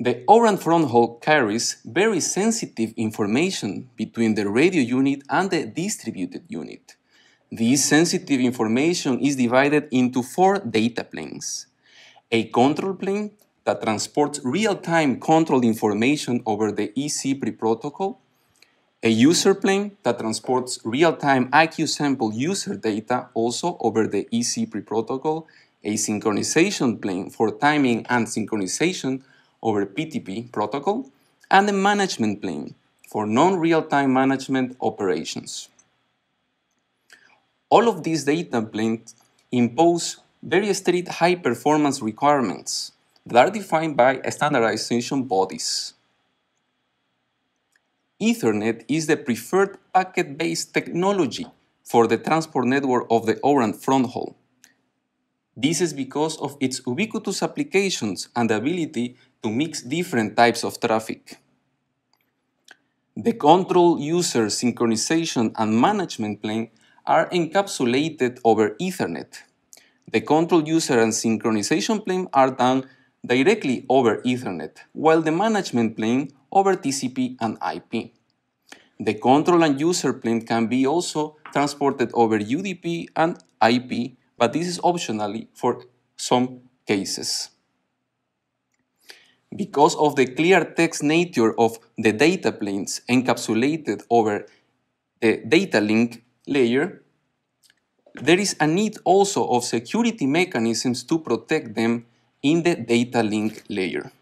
The O-RAN fronthaul carries very sensitive information between the radio unit and the distributed unit. This sensitive information is divided into four data planes. A control plane that transports real-time control information over the eCPRI protocol, a user plane that transports real-time IQ sample user data also over the eCPRI protocol, a synchronization plane for timing and synchronization over PTP protocol, and a management plane for non-real-time management operations. All of these data planes impose very strict high-performance requirements that are defined by standardization bodies. Ethernet is the preferred packet-based technology for the transport network of the O-RAN fronthaul. This is because of its ubiquitous applications and the ability to mix different types of traffic. The control user synchronization and management plane are encapsulated over Ethernet. The control user and synchronization plane are done directly over Ethernet, while the management plane over TCP and IP. The control and user plane can be also transported over UDP and IP, but this is optionally for some cases. Because of the clear text nature of the data planes encapsulated over the data link layer, there is a need also of security mechanisms to protect them in the data link layer.